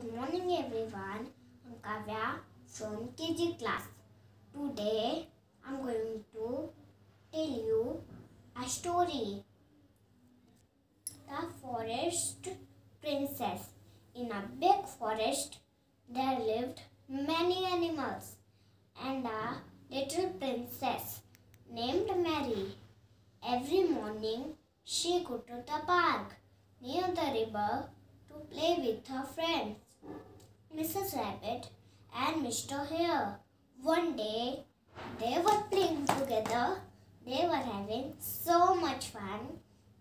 Good morning everyone. I'm Kavya from KG class. Today I'm going to tell you a story. The Forest Princess. In a big forest there lived many animals and a little princess named Mary. Every morning she go to the park near the river to play with her friends, Mrs. Rabbit and Mr. Hare. One day, they were playing together. They were having so much fun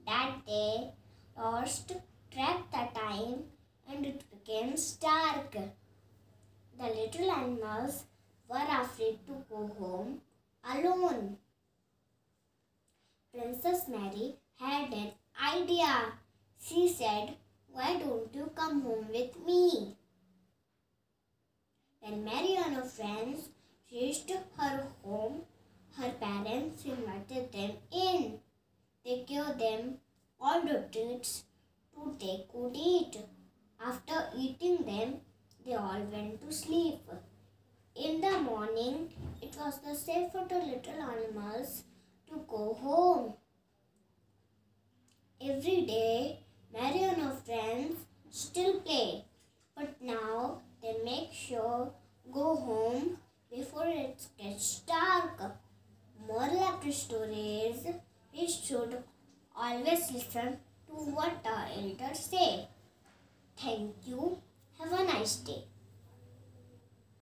that they lost track the time and it became dark. The little animals were afraid to go home alone. Princess Mary had an idea. She said, why don't you come home with me? When Mary and her friends reached her home, her parents invited them in. They gave them all the treats to take could eat. After eating them, they all went to sleep. In the morning, it was the safe for the little animals to go home. Every day, Mary and her friends still play, go home before it gets dark. Moral of the story is we should always listen to what the elders say. Thank you. Have a nice day.